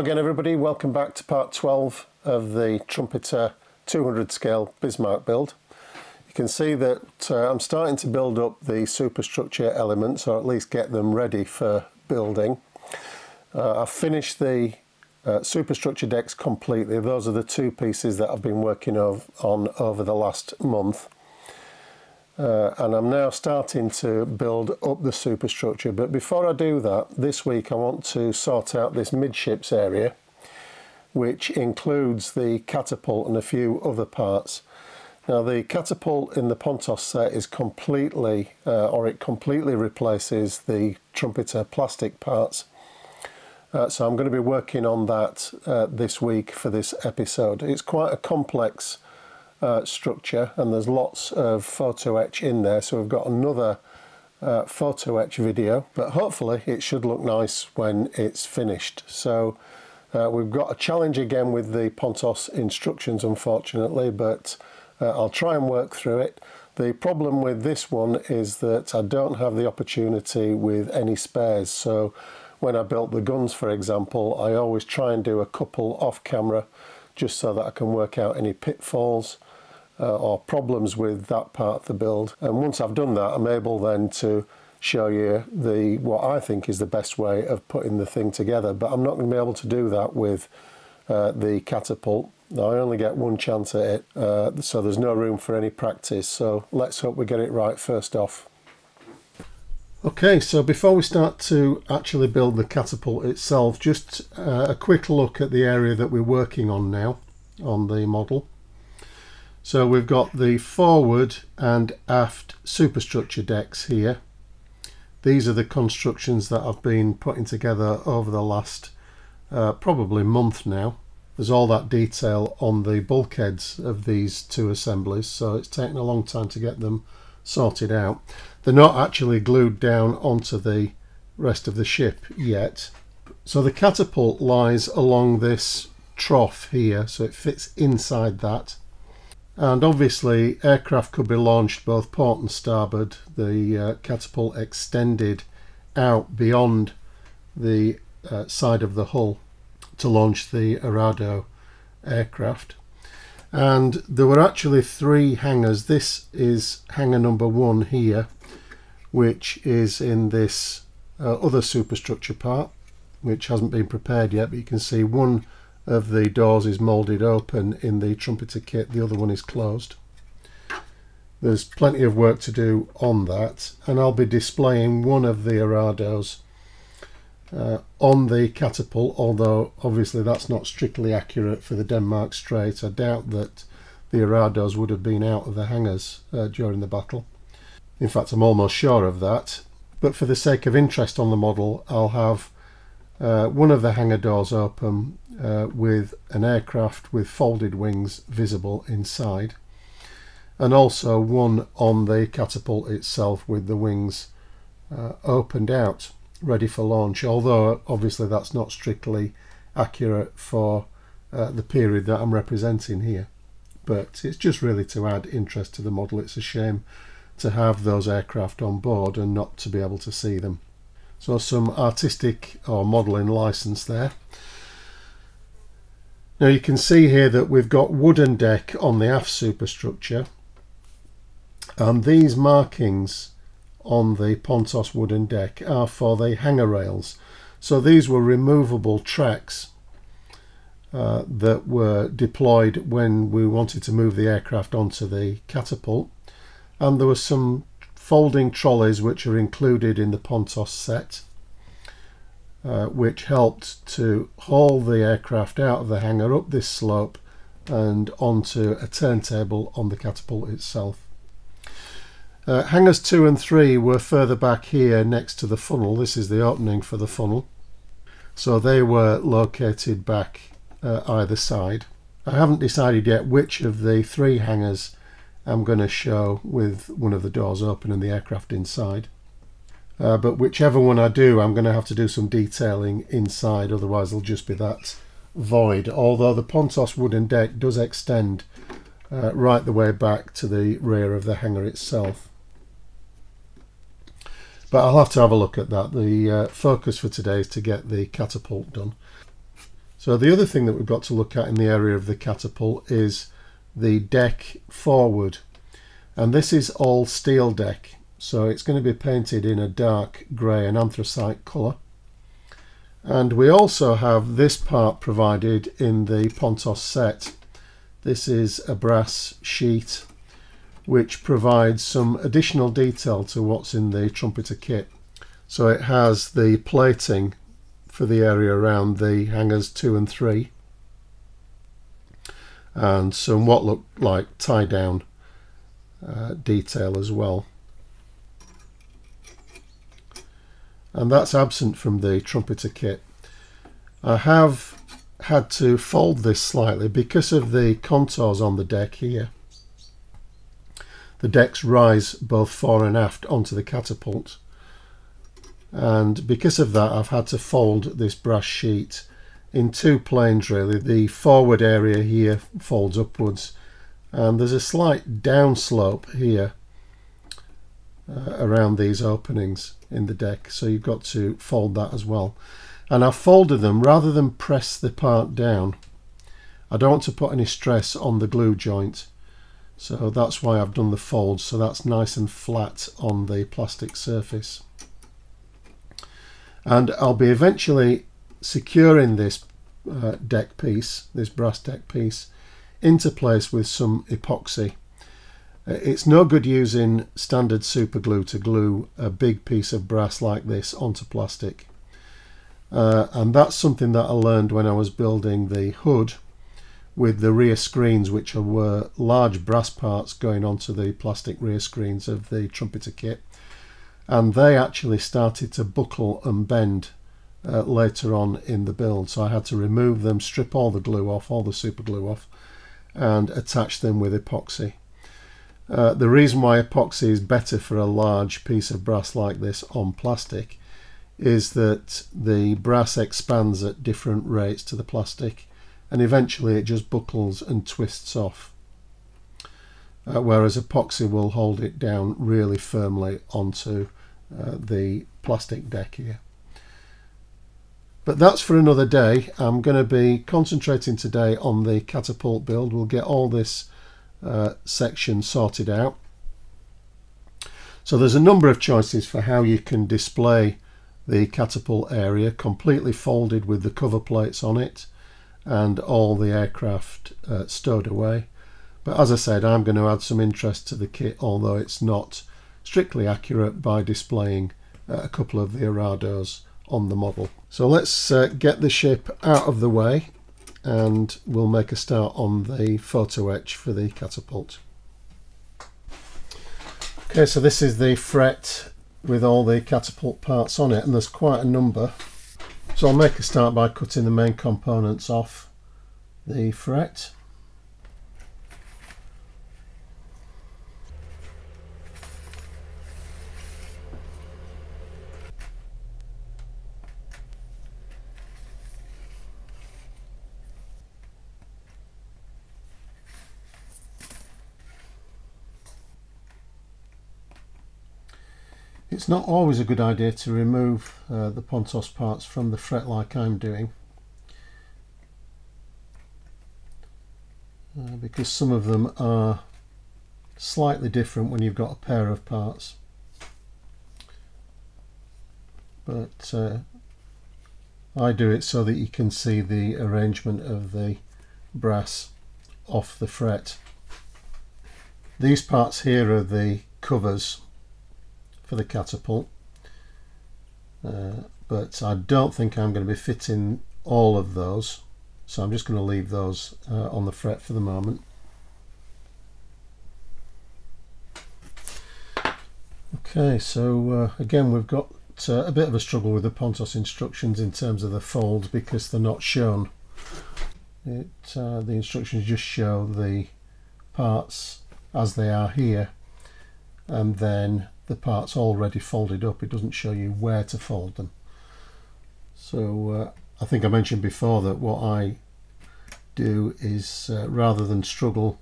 Again everybody, welcome back to part 12 of the Trumpeter 200 scale Bismarck build. You can see that uh, I'm starting to build up the superstructure elements or at least get them ready for building. Uh, I've finished the uh, superstructure decks completely, those are the two pieces that I've been working on over the last month. Uh, and I'm now starting to build up the superstructure but before I do that this week I want to sort out this midships area which includes the catapult and a few other parts. Now the catapult in the Pontos set is completely uh, or it completely replaces the trumpeter plastic parts uh, so I'm going to be working on that uh, this week for this episode. It's quite a complex uh, structure and there's lots of photo etch in there. So we've got another uh, photo etch video but hopefully it should look nice when it's finished. So uh, we've got a challenge again with the Pontos instructions unfortunately but uh, I'll try and work through it. The problem with this one is that I don't have the opportunity with any spares. So when I built the guns for example I always try and do a couple off camera just so that I can work out any pitfalls uh, or problems with that part of the build. And once I've done that, I'm able then to show you the what I think is the best way of putting the thing together. But I'm not going to be able to do that with uh, the catapult. I only get one chance at it, uh, so there's no room for any practice. So let's hope we get it right first off. Okay, so before we start to actually build the catapult itself, just uh, a quick look at the area that we're working on now on the model. So we've got the forward and aft superstructure decks here. These are the constructions that I've been putting together over the last uh, probably month now. There's all that detail on the bulkheads of these two assemblies so it's taken a long time to get them sorted out. They're not actually glued down onto the rest of the ship yet. So the catapult lies along this trough here so it fits inside that and obviously aircraft could be launched both port and starboard. The uh, catapult extended out beyond the uh, side of the hull to launch the Arado aircraft. And there were actually three hangars. This is hangar number one here which is in this uh, other superstructure part which hasn't been prepared yet but you can see one of the doors is moulded open in the trumpeter kit, the other one is closed. There's plenty of work to do on that and I'll be displaying one of the Arados uh, on the catapult although obviously that's not strictly accurate for the Denmark Strait. I doubt that the Arados would have been out of the hangars uh, during the battle. In fact I'm almost sure of that but for the sake of interest on the model I'll have uh, one of the hangar doors open uh, with an aircraft with folded wings visible inside and also one on the catapult itself with the wings uh, opened out ready for launch. Although obviously that's not strictly accurate for uh, the period that I'm representing here but it's just really to add interest to the model. It's a shame to have those aircraft on board and not to be able to see them. So some artistic or modelling license there. Now you can see here that we've got wooden deck on the aft superstructure and these markings on the Pontos wooden deck are for the hangar rails. So these were removable tracks uh, that were deployed when we wanted to move the aircraft onto the catapult and there were some folding trolleys which are included in the Pontos set uh, which helped to haul the aircraft out of the hangar up this slope and onto a turntable on the catapult itself. Uh, hangars 2 and 3 were further back here next to the funnel. This is the opening for the funnel. So they were located back uh, either side. I haven't decided yet which of the three hangars I'm going to show with one of the doors open and the aircraft inside. Uh, but whichever one I do, I'm going to have to do some detailing inside, otherwise it'll just be that void. Although the Pontos wooden deck does extend uh, right the way back to the rear of the hangar itself. But I'll have to have a look at that. The uh, focus for today is to get the catapult done. So the other thing that we've got to look at in the area of the catapult is the deck forward. And this is all steel deck. So it's going to be painted in a dark grey and anthracite colour. And we also have this part provided in the Pontos set. This is a brass sheet which provides some additional detail to what's in the trumpeter kit. So it has the plating for the area around the hangars 2 and 3 and some what look like tie down uh, detail as well. And that's absent from the trumpeter kit. I have had to fold this slightly because of the contours on the deck here. The decks rise both fore and aft onto the catapult. And because of that I've had to fold this brass sheet in two planes really. The forward area here folds upwards and there's a slight downslope here uh, around these openings in the deck so you've got to fold that as well. And I've folded them rather than press the part down I don't want to put any stress on the glue joint. So that's why I've done the fold so that's nice and flat on the plastic surface. And I'll be eventually securing this uh, deck piece this brass deck piece into place with some epoxy it's no good using standard super glue to glue a big piece of brass like this onto plastic. Uh, and that's something that I learned when I was building the hood with the rear screens which were large brass parts going onto the plastic rear screens of the trumpeter kit. And they actually started to buckle and bend uh, later on in the build. So I had to remove them strip all the glue off all the super glue off and attach them with epoxy uh, the reason why epoxy is better for a large piece of brass like this on plastic is that the brass expands at different rates to the plastic and eventually it just buckles and twists off. Uh, whereas epoxy will hold it down really firmly onto uh, the plastic deck here. But that's for another day. I'm going to be concentrating today on the catapult build. We'll get all this uh, section sorted out. So there's a number of choices for how you can display the catapult area completely folded with the cover plates on it and all the aircraft uh, stowed away. But as I said, I'm going to add some interest to the kit, although it's not strictly accurate by displaying uh, a couple of the Arados on the model. So let's uh, get the ship out of the way and we'll make a start on the photo etch for the catapult. Okay, so this is the fret with all the catapult parts on it and there's quite a number so I'll make a start by cutting the main components off the fret. It's not always a good idea to remove uh, the Pontos parts from the fret like I'm doing. Uh, because some of them are slightly different when you've got a pair of parts. But uh, I do it so that you can see the arrangement of the brass off the fret. These parts here are the covers for the catapult. Uh, but I don't think I'm going to be fitting all of those. So I'm just going to leave those uh, on the fret for the moment. Okay so uh, again we've got uh, a bit of a struggle with the Pontos instructions in terms of the folds because they're not shown. It uh, the instructions just show the parts as they are here and then the parts already folded up it doesn't show you where to fold them so uh, I think I mentioned before that what I do is uh, rather than struggle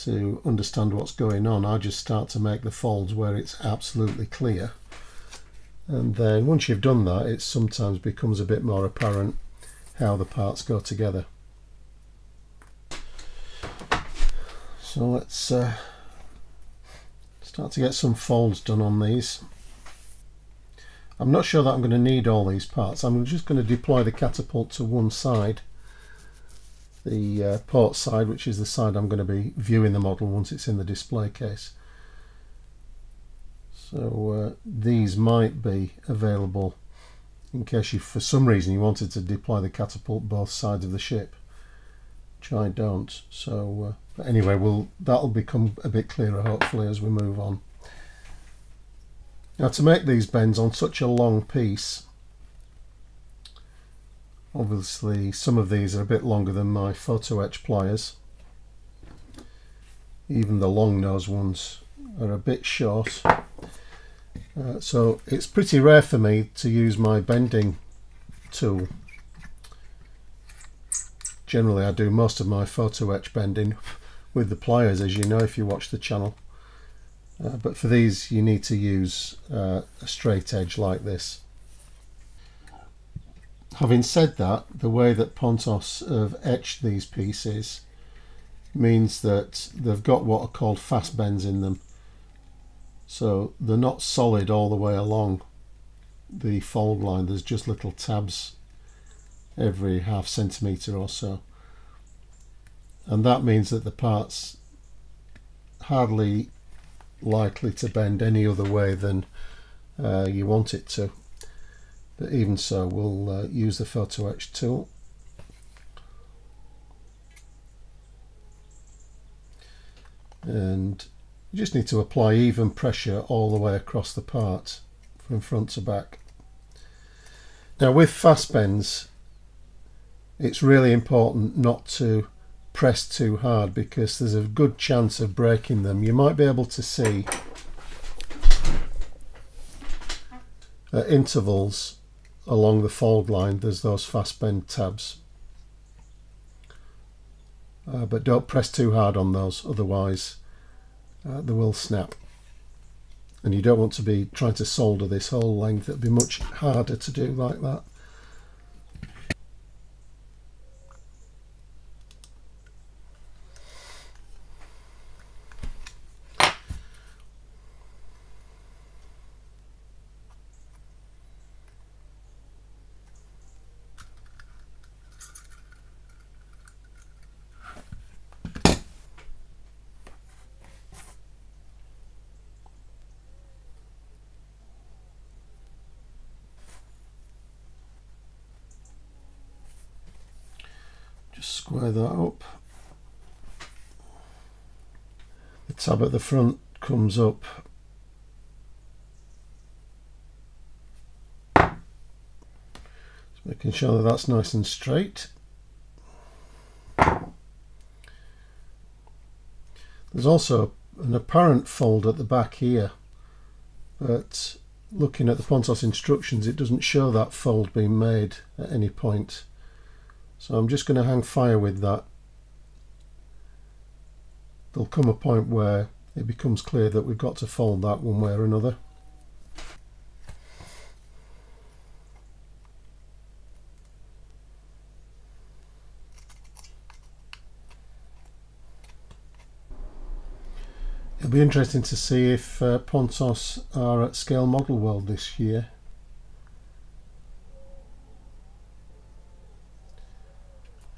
to understand what's going on I just start to make the folds where it's absolutely clear and then once you've done that it sometimes becomes a bit more apparent how the parts go together. So let's uh, start to get some folds done on these. I'm not sure that I'm going to need all these parts. I'm just going to deploy the catapult to one side, the uh, port side, which is the side I'm going to be viewing the model once it's in the display case. So uh, these might be available in case you, for some reason, you wanted to deploy the catapult both sides of the ship, which I don't. So uh, anyway, we'll that'll become a bit clearer hopefully as we move on. Now to make these bends on such a long piece, obviously some of these are a bit longer than my photo etch pliers. Even the long nose ones are a bit short. Uh, so it's pretty rare for me to use my bending tool. Generally I do most of my photo etch bending with the pliers as you know if you watch the channel. Uh, but for these you need to use uh, a straight edge like this. Having said that, the way that Pontos have etched these pieces means that they've got what are called fast bends in them so they're not solid all the way along the fold line there's just little tabs every half centimetre or so. And that means that the part's hardly likely to bend any other way than uh, you want it to. But even so we'll uh, use the photo etch tool. And you just need to apply even pressure all the way across the part from front to back. Now with fast bends it's really important not to press too hard because there's a good chance of breaking them. You might be able to see at intervals along the fold line there's those fast bend tabs. Uh, but don't press too hard on those otherwise uh, they will snap and you don't want to be trying to solder this whole length it'd be much harder to do like that just square that up. The tab at the front comes up. Just making sure that that's nice and straight. There's also an apparent fold at the back here but looking at the Pontos instructions it doesn't show that fold being made at any point so I'm just going to hang fire with that. There'll come a point where it becomes clear that we've got to fold that one way or another. It'll be interesting to see if uh, Pontos are at Scale Model World this year.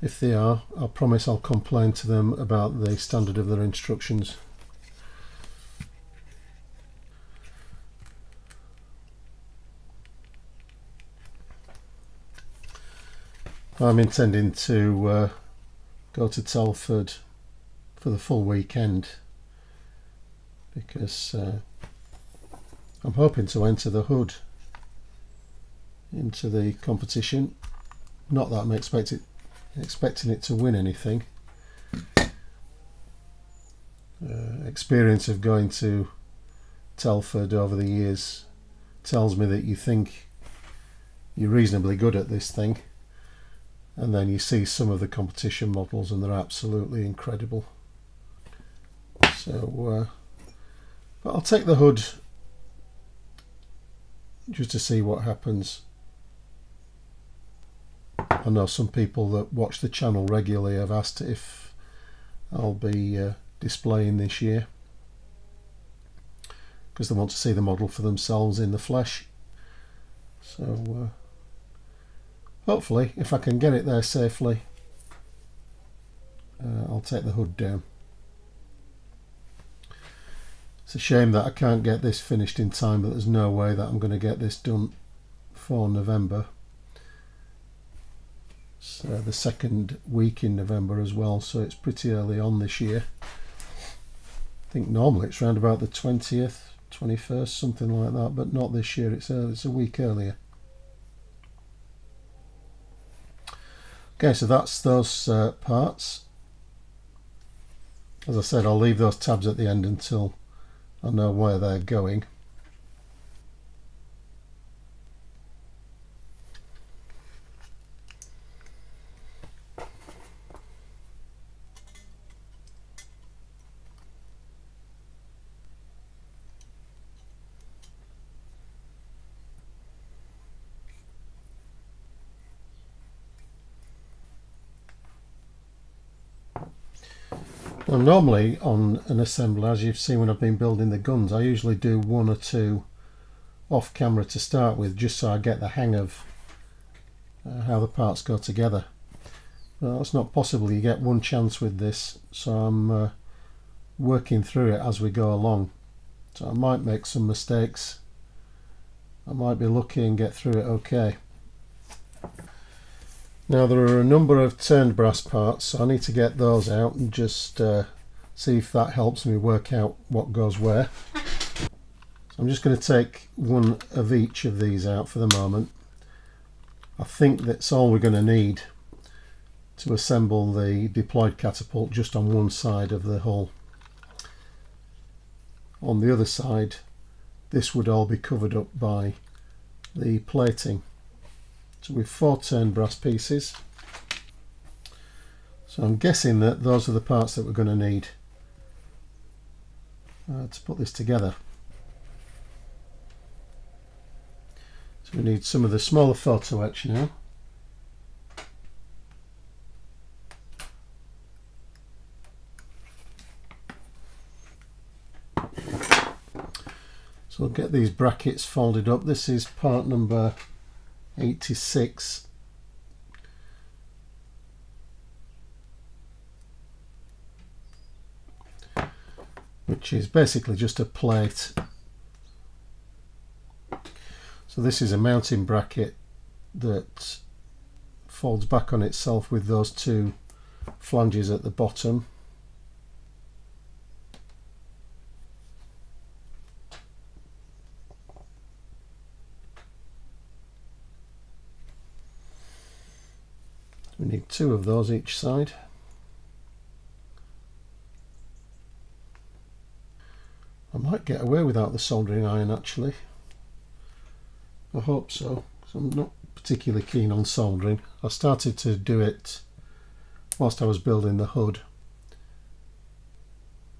If they are, I promise I'll complain to them about the standard of their instructions. I'm intending to uh, go to Telford for the full weekend because uh, I'm hoping to enter the hood into the competition. Not that I'm expecting expecting it to win anything. Uh, experience of going to Telford over the years tells me that you think you're reasonably good at this thing and then you see some of the competition models and they're absolutely incredible so uh, but I'll take the hood just to see what happens I know some people that watch the channel regularly have asked if I'll be uh, displaying this year. Because they want to see the model for themselves in the flesh. So uh, hopefully if I can get it there safely uh, I'll take the hood down. It's a shame that I can't get this finished in time but there's no way that I'm going to get this done for November uh, the second week in November as well so it's pretty early on this year. I think normally it's around about the 20th 21st something like that but not this year it's a, it's a week earlier. Okay so that's those uh, parts. As I said I'll leave those tabs at the end until I know where they're going normally on an assembler, as you've seen when I've been building the guns, I usually do one or two off camera to start with, just so I get the hang of uh, how the parts go together. Well, that's not possible. You get one chance with this, so I'm uh, working through it as we go along. So I might make some mistakes. I might be lucky and get through it okay. Now there are a number of turned brass parts so I need to get those out and just uh, see if that helps me work out what goes where. So I'm just going to take one of each of these out for the moment. I think that's all we're going to need to assemble the deployed catapult just on one side of the hull. On the other side this would all be covered up by the plating. So we've four turned brass pieces. So I'm guessing that those are the parts that we're going to need uh, to put this together. So we need some of the smaller photo etch now. So we'll get these brackets folded up. This is part number 86 which is basically just a plate. So this is a mounting bracket that folds back on itself with those two flanges at the bottom We need two of those each side. I might get away without the soldering iron actually. I hope so, because I'm not particularly keen on soldering. I started to do it whilst I was building the hood.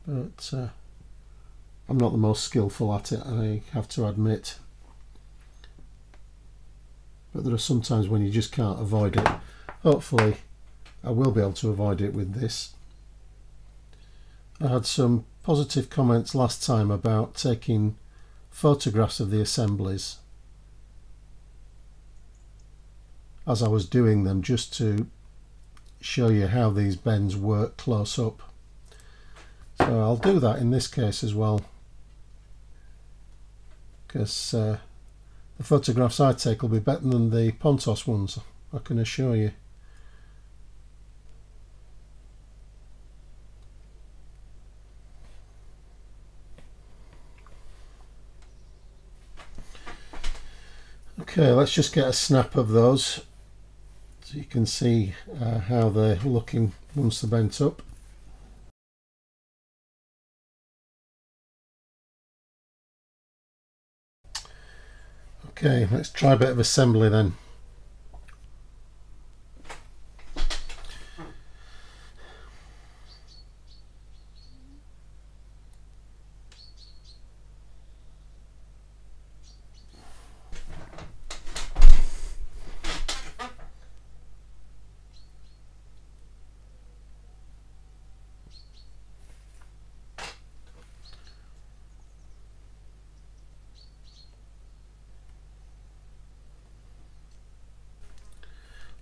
But uh, I'm not the most skillful at it, I have to admit. But there are some times when you just can't avoid it hopefully I will be able to avoid it with this. I had some positive comments last time about taking photographs of the assemblies as I was doing them just to show you how these bends work close up. So I'll do that in this case as well because uh, the photographs I take will be better than the Pontos ones I can assure you. Okay, let's just get a snap of those so you can see uh, how they're looking once they're bent up. Okay, let's try a bit of assembly then.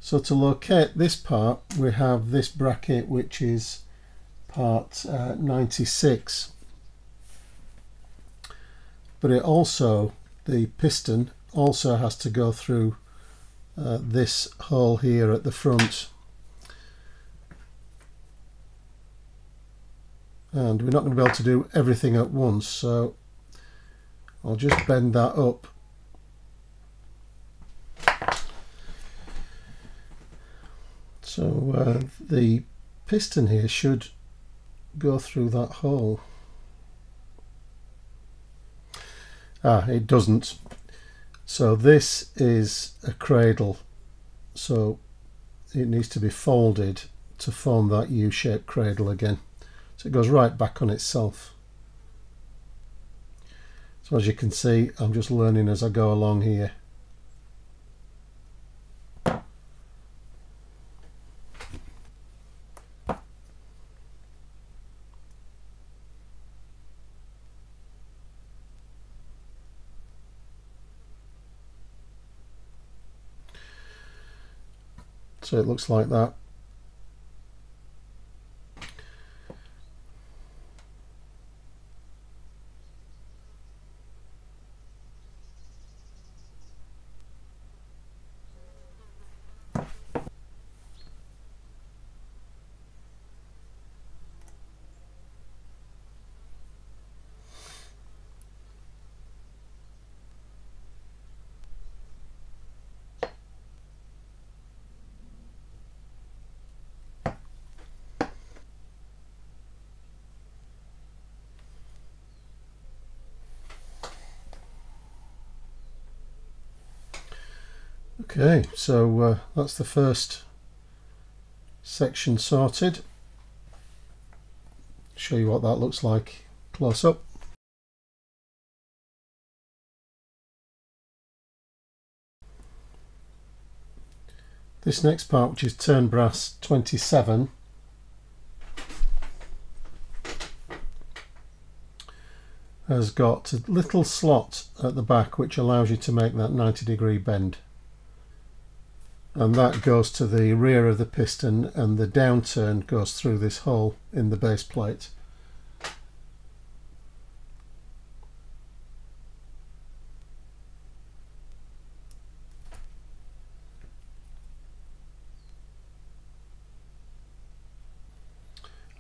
So to locate this part we have this bracket which is part uh, 96 but it also the piston also has to go through uh, this hole here at the front. And we're not going to be able to do everything at once so I'll just bend that up so uh, the piston here should go through that hole. Ah it doesn't. So this is a cradle. So it needs to be folded to form that U-shaped cradle again. So it goes right back on itself. So as you can see I'm just learning as I go along here so it looks like that Okay, so uh, that's the first section sorted. Show you what that looks like close up. This next part, which is turn brass 27, has got a little slot at the back which allows you to make that 90 degree bend and that goes to the rear of the piston and the downturn goes through this hole in the base plate.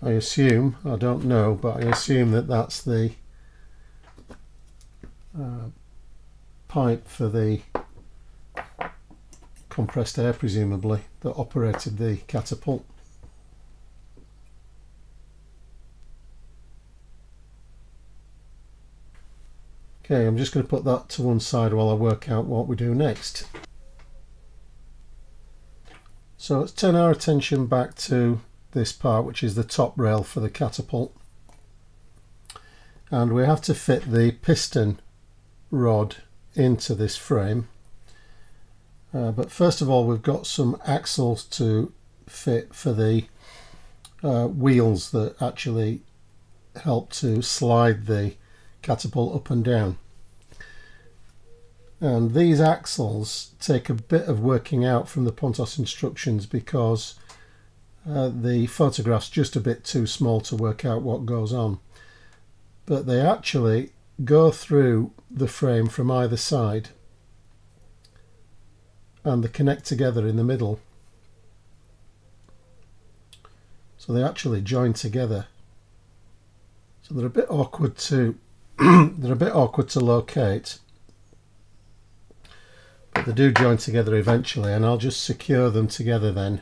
I assume, I don't know, but I assume that that's the uh, pipe for the compressed air presumably that operated the catapult. Okay, I'm just going to put that to one side while I work out what we do next. So let's turn our attention back to this part which is the top rail for the catapult and we have to fit the piston rod into this frame uh, but first of all, we've got some axles to fit for the uh, wheels that actually help to slide the catapult up and down. And these axles take a bit of working out from the Pontos instructions because uh, the photograph's just a bit too small to work out what goes on. But they actually go through the frame from either side and they connect together in the middle. So they actually join together. So they're a bit awkward to they're a bit awkward to locate. But they do join together eventually and I'll just secure them together then.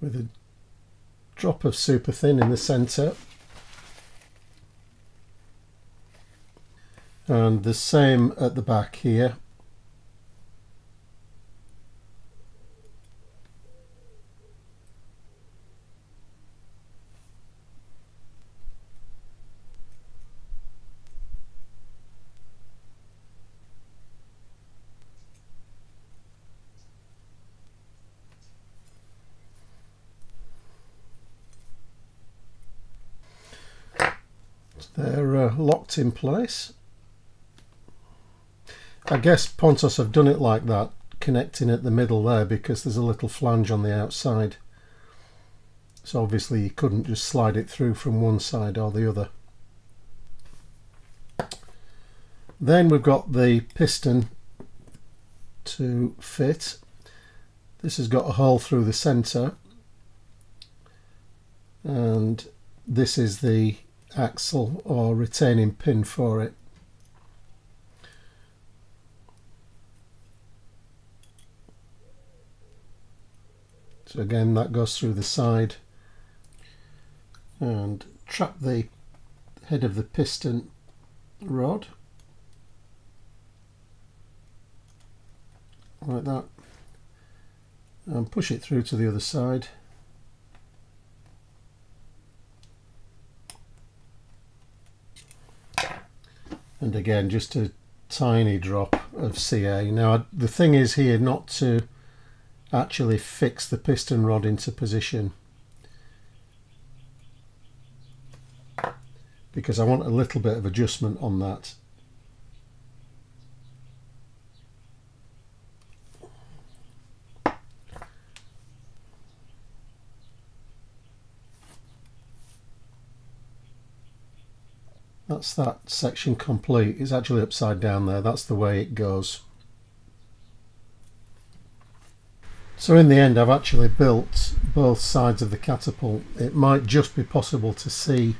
With a drop of super thin in the center and the same at the back here. They're uh, locked in place I guess Pontos have done it like that, connecting at the middle there because there's a little flange on the outside. So obviously you couldn't just slide it through from one side or the other. Then we've got the piston to fit. This has got a hole through the centre and this is the axle or retaining pin for it. So again that goes through the side. And trap the head of the piston rod. Like that. And push it through to the other side. And again just a tiny drop of CA now the thing is here not to actually fix the piston rod into position. Because I want a little bit of adjustment on that. That's that section complete. It's actually upside down there. That's the way it goes so in the end I've actually built both sides of the catapult. It might just be possible to see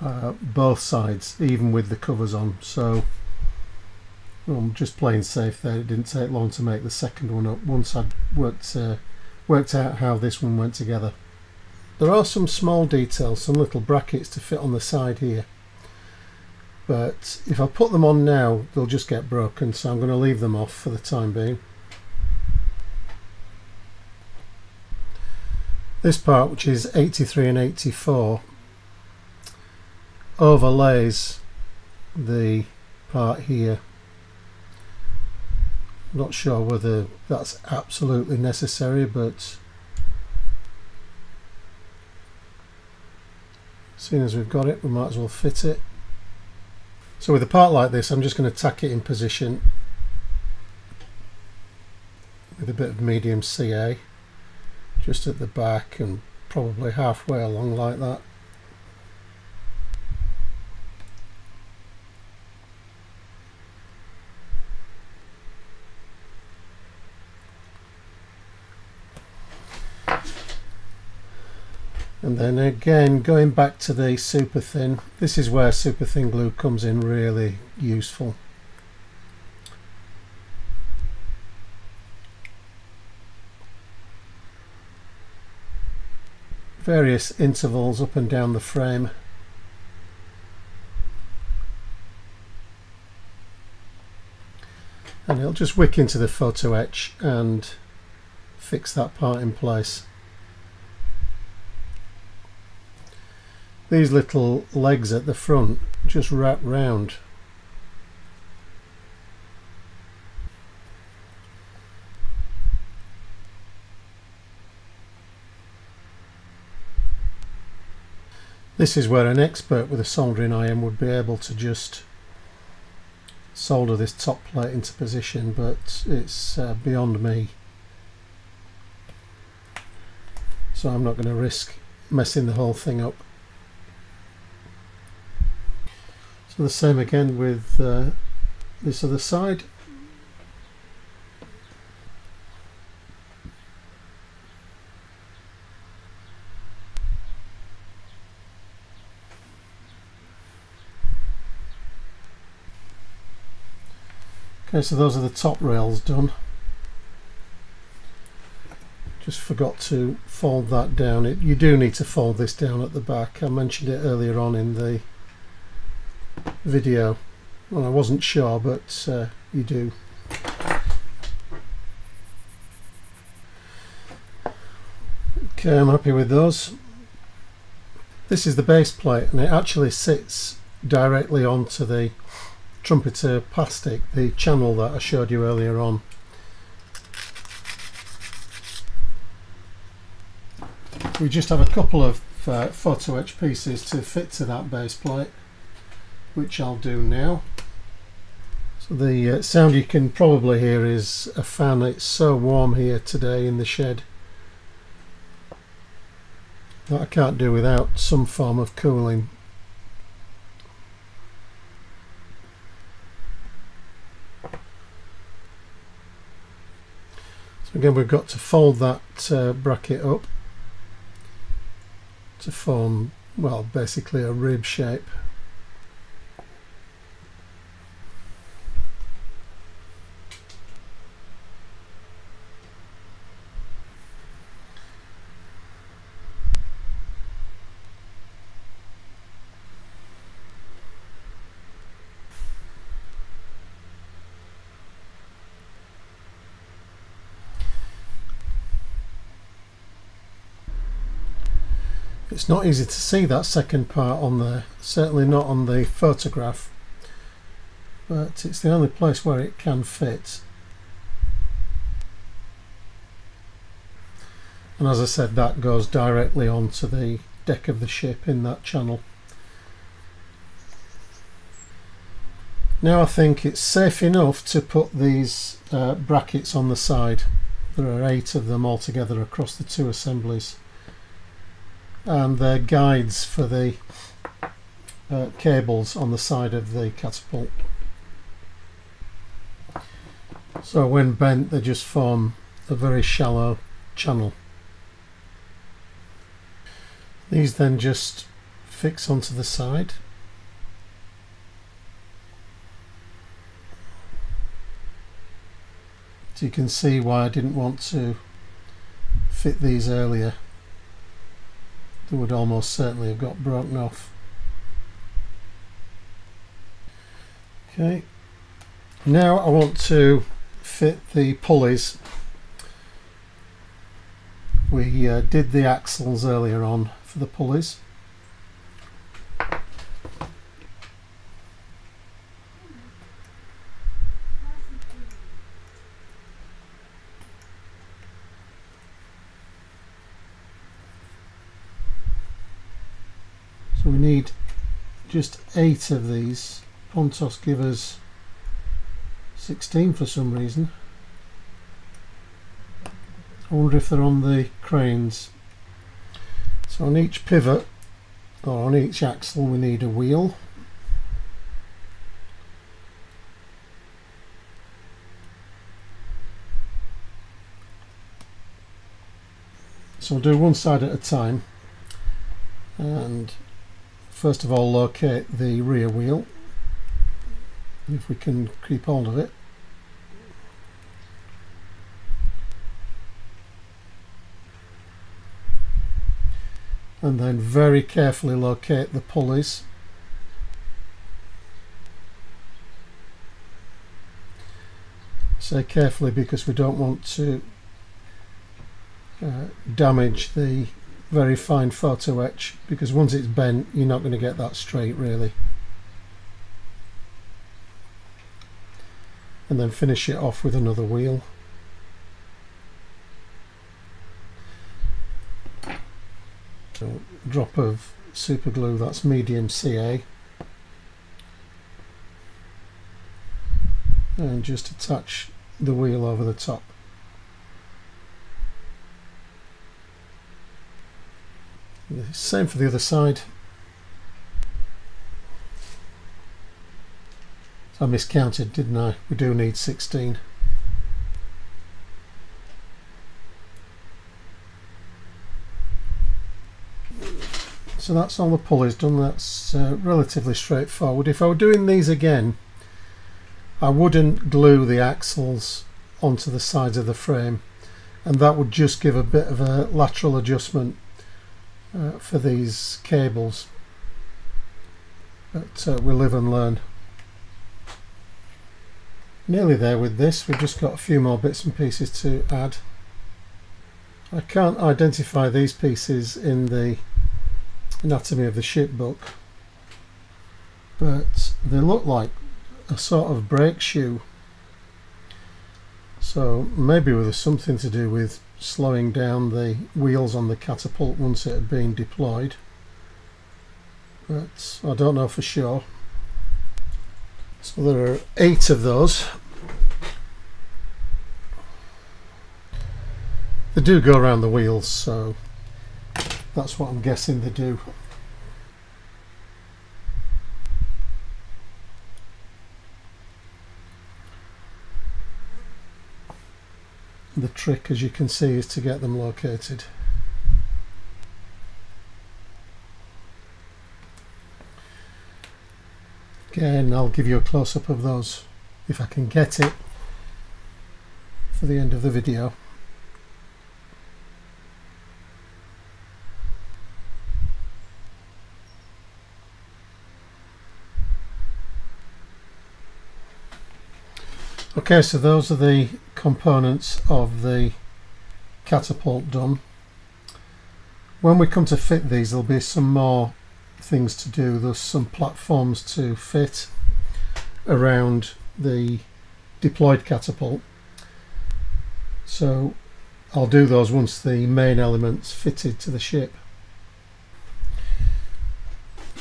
uh, both sides even with the covers on. So I'm just playing safe there. It didn't take long to make the second one up. Once I'd worked uh, worked out how this one went together. There are some small details, some little brackets to fit on the side here. But if I put them on now, they'll just get broken, so I'm going to leave them off for the time being. This part, which is 83 and 84, overlays the part here. Not sure whether that's absolutely necessary, but Seeing as we've got it, we might as well fit it. So with a part like this, I'm just going to tack it in position with a bit of medium CA just at the back and probably halfway along like that. and then again going back to the super thin this is where super thin glue comes in really useful various intervals up and down the frame. And it'll just wick into the photo etch and fix that part in place. These little legs at the front just wrap round This is where an expert with a soldering iron would be able to just solder this top plate into position but it's uh, beyond me so I'm not going to risk messing the whole thing up. So the same again with uh, this other side. Okay, so those are the top rails done. Just forgot to fold that down. It, you do need to fold this down at the back. I mentioned it earlier on in the video. Well, I wasn't sure, but uh, you do. Okay, I'm happy with those. This is the base plate and it actually sits directly onto the trumpeter plastic, the channel that I showed you earlier on. We just have a couple of uh, photo etch pieces to fit to that base plate which I'll do now So the uh, sound you can probably hear is a fan. It's so warm here today in the shed that I can't do without some form of cooling. Again we've got to fold that uh, bracket up to form well basically a rib shape. It's not easy to see that second part on there, certainly not on the photograph, but it's the only place where it can fit. And as I said, that goes directly onto the deck of the ship in that channel. Now I think it's safe enough to put these uh, brackets on the side. There are eight of them altogether across the two assemblies and they're guides for the uh, cables on the side of the catapult. So when bent they just form a very shallow channel. These then just fix onto the side. So you can see why I didn't want to fit these earlier they would almost certainly have got broken off. Okay, now I want to fit the pulleys. We uh, did the axles earlier on for the pulleys. Need just eight of these. Pontos give us 16 for some reason. I wonder if they're on the cranes. So on each pivot or on each axle we need a wheel. So we'll do one side at a time and first of all locate the rear wheel. If we can keep hold of it. And then very carefully locate the pulleys. Say carefully because we don't want to uh, damage the very fine photo etch because once it's bent you're not going to get that straight really. And then finish it off with another wheel. So drop of super glue that's medium CA and just attach the wheel over the top Same for the other side. I miscounted, didn't I? We do need 16. So that's all the pulleys done. That's uh, relatively straightforward. If I were doing these again, I wouldn't glue the axles onto the sides of the frame and that would just give a bit of a lateral adjustment uh, for these cables. But uh, we live and learn. Nearly there with this. We've just got a few more bits and pieces to add. I can't identify these pieces in the anatomy of the ship book but they look like a sort of brake shoe. So maybe with something to do with slowing down the wheels on the catapult once it had been deployed but I don't know for sure So there are eight of those. They do go around the wheels, so that's what I'm guessing they do. The trick, as you can see, is to get them located. Again, I'll give you a close-up of those if I can get it for the end of the video. Okay, so those are the components of the catapult done. When we come to fit these, there'll be some more things to do. There's some platforms to fit around the deployed catapult. So I'll do those once the main elements fitted to the ship.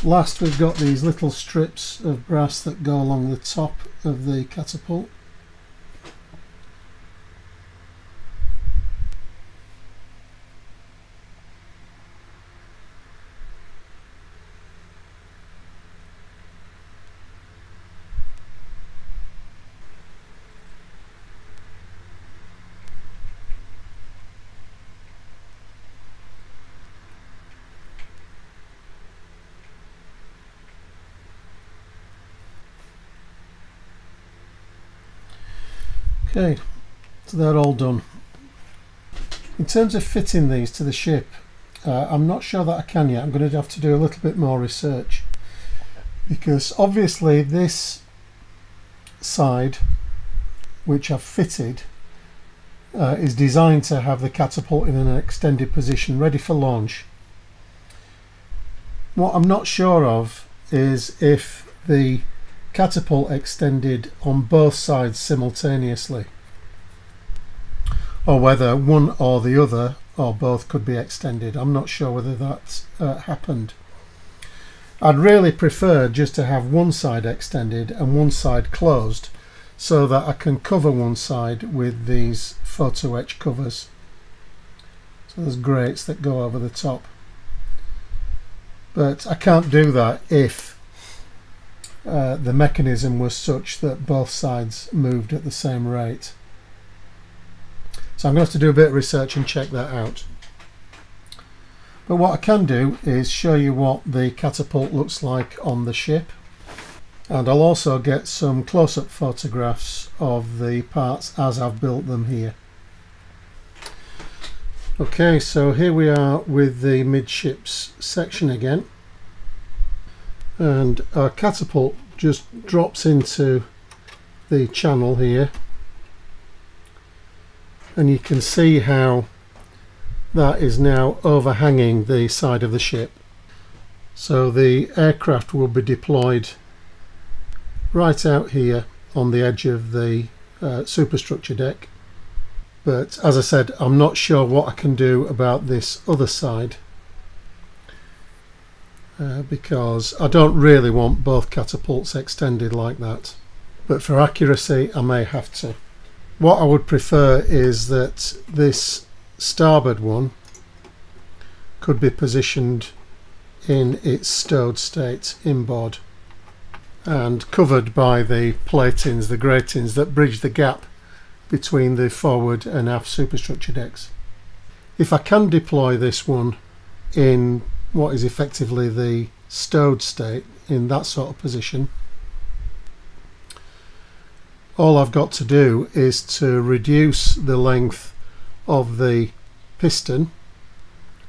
Last we've got these little strips of brass that go along the top of the catapult. Okay, so they're all done. In terms of fitting these to the ship, uh, I'm not sure that I can yet. I'm going to have to do a little bit more research because obviously this side which I've fitted uh, is designed to have the catapult in an extended position ready for launch. What I'm not sure of is if the catapult extended on both sides simultaneously or whether one or the other or both could be extended. I'm not sure whether that uh, happened. I'd really prefer just to have one side extended and one side closed so that I can cover one side with these photo etch covers. So there's grates that go over the top. But I can't do that if uh, the mechanism was such that both sides moved at the same rate. So I'm going to have to do a bit of research and check that out. But what I can do is show you what the catapult looks like on the ship. And I'll also get some close-up photographs of the parts as I've built them here. Okay, so here we are with the midships section again and our catapult just drops into the channel here. And you can see how that is now overhanging the side of the ship. So the aircraft will be deployed right out here on the edge of the uh, superstructure deck. But as I said I'm not sure what I can do about this other side uh, because I don't really want both catapults extended like that but for accuracy I may have to. What I would prefer is that this starboard one could be positioned in its stowed state inboard and covered by the platings, the gratings that bridge the gap between the forward and aft superstructure decks. If I can deploy this one in what is effectively the stowed state in that sort of position. All I've got to do is to reduce the length of the piston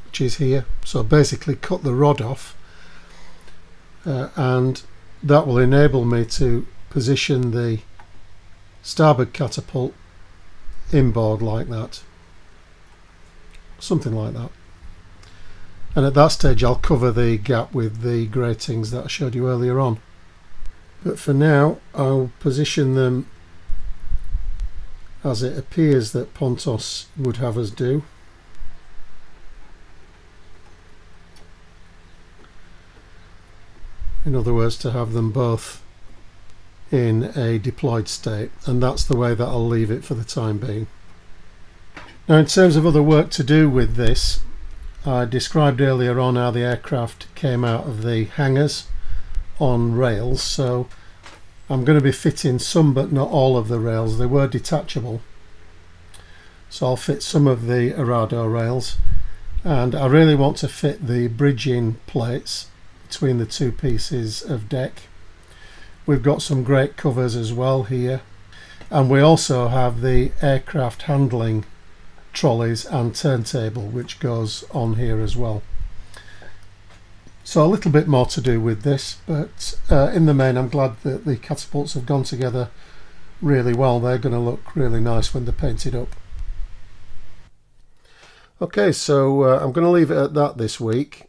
which is here. So basically cut the rod off uh, and that will enable me to position the starboard catapult inboard like that. Something like that and at that stage I'll cover the gap with the gratings that I showed you earlier on. But for now I'll position them as it appears that Pontos would have us do. In other words to have them both in a deployed state. And that's the way that I'll leave it for the time being. Now in terms of other work to do with this I described earlier on how the aircraft came out of the hangars on rails so I'm going to be fitting some but not all of the rails. They were detachable so I'll fit some of the Arado rails. And I really want to fit the bridging plates between the two pieces of deck. We've got some great covers as well here. And we also have the aircraft handling trolleys and turntable which goes on here as well so a little bit more to do with this but uh, in the main I'm glad that the catapults have gone together really well they're going to look really nice when they're painted up Okay, so uh, I'm going to leave it at that this week.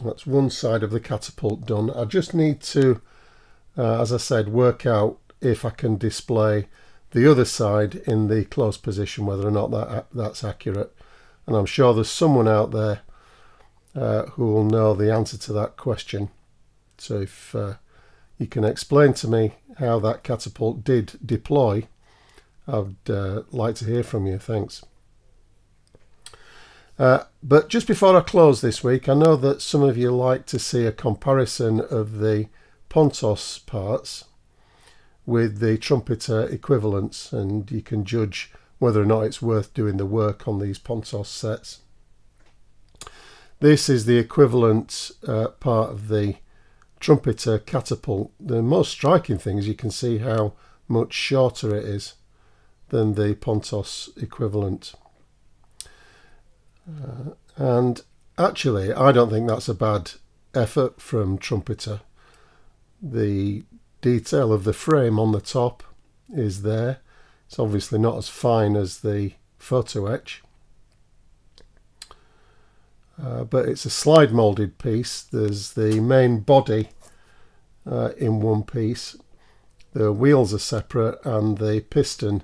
That's one side of the catapult done. I just need to, uh, as I said, work out if I can display the other side in the close position, whether or not that that's accurate. And I'm sure there's someone out there uh, who will know the answer to that question. So if uh, you can explain to me how that catapult did deploy, I'd uh, like to hear from you. Thanks. Uh, but just before I close this week, I know that some of you like to see a comparison of the Pontos parts with the trumpeter equivalents and you can judge whether or not it's worth doing the work on these Pontos sets. This is the equivalent uh, part of the trumpeter catapult. The most striking thing is you can see how much shorter it is than the Pontos equivalent. Uh, and actually, I don't think that's a bad effort from Trumpeter. The detail of the frame on the top is there. It's obviously not as fine as the photo etch. Uh, but it's a slide molded piece. There's the main body uh, in one piece. The wheels are separate and the piston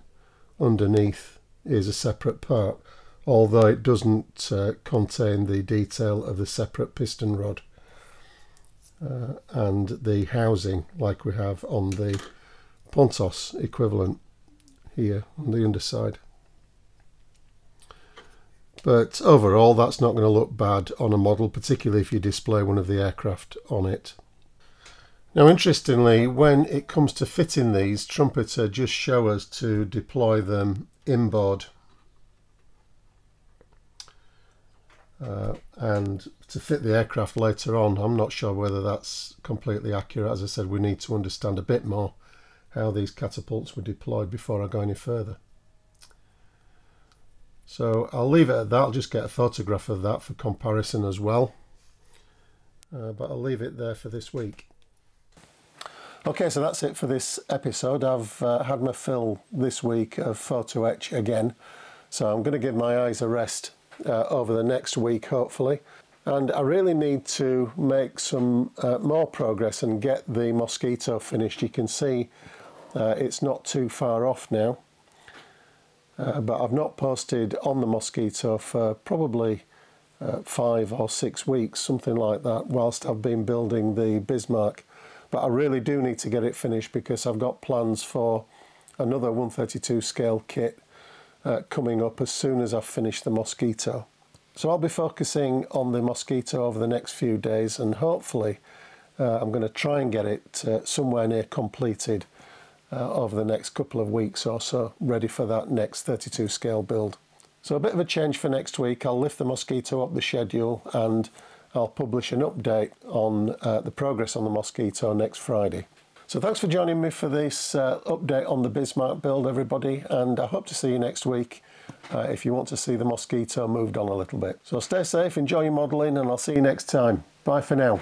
underneath is a separate part although it doesn't uh, contain the detail of the separate piston rod uh, and the housing like we have on the Pontos equivalent here on the underside. But overall that's not going to look bad on a model, particularly if you display one of the aircraft on it. Now interestingly, when it comes to fitting these, Trumpeter just show us to deploy them inboard uh, and to fit the aircraft later on I'm not sure whether that's completely accurate. As I said we need to understand a bit more how these catapults were deployed before I go any further. So I'll leave it at that. I'll just get a photograph of that for comparison as well. Uh, but I'll leave it there for this week. Okay so that's it for this episode. I've uh, had my fill this week of photo etch again. So I'm going to give my eyes a rest uh, over the next week, hopefully. And I really need to make some uh, more progress and get the mosquito finished. You can see uh, it's not too far off now. Uh, but I've not posted on the mosquito for probably uh, five or six weeks, something like that, whilst I've been building the Bismarck. But I really do need to get it finished because I've got plans for another 132 scale kit uh, coming up as soon as I've finished the mosquito. So I'll be focusing on the mosquito over the next few days and hopefully uh, I'm going to try and get it uh, somewhere near completed uh, over the next couple of weeks or so, ready for that next 32 scale build. So a bit of a change for next week. I'll lift the mosquito up the schedule and I'll publish an update on uh, the progress on the mosquito next Friday. So thanks for joining me for this uh, update on the Bismarck build, everybody, and I hope to see you next week uh, if you want to see the Mosquito moved on a little bit. So stay safe, enjoy your modelling, and I'll see you next time. Bye for now.